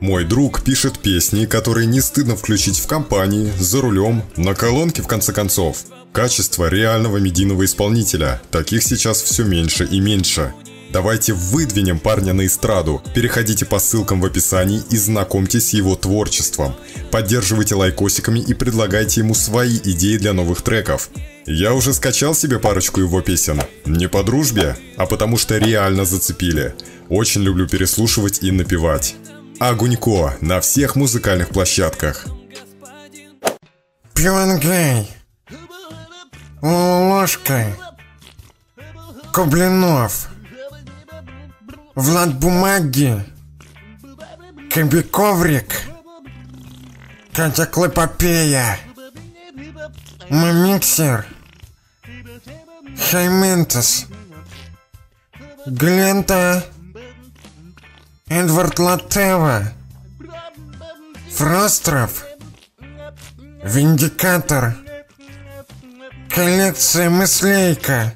Мой друг пишет песни, которые не стыдно включить в компании, за рулем, на колонке в конце концов. Качество реального медийного исполнителя. Таких сейчас все меньше и меньше. Давайте выдвинем парня на эстраду. Переходите по ссылкам в описании и знакомьтесь с его творчеством. Поддерживайте лайкосиками и предлагайте ему свои идеи для новых треков. Я уже скачал себе парочку его песен. Не по дружбе, а потому что реально зацепили. Очень люблю переслушивать и напевать. Агунько на всех музыкальных площадках. Пивангай. Ложкой. Кублинов. Влад Бумаги. Кобяковрик. Катя Клопопея. Мамиксер. Хайментес. Глента. Эдвард Латева. Фростров. Виндикатор. Коллекция Мыслейка.